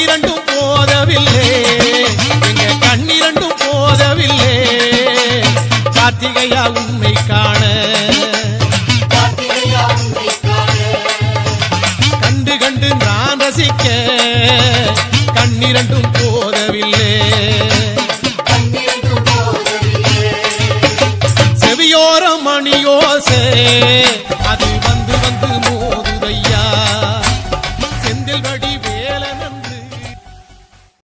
கண்ணிரண்டும் போதவில்லை. எங்க கண்ணிரண்டும் போதவில்லை. கார்த்திகையா உண்மை காண. கண்டு கண்டு நான் ரசிக்க. கண்ணிரண்டும் போதவில்லை. செவியோரம் போதவில்லை. மணியோசே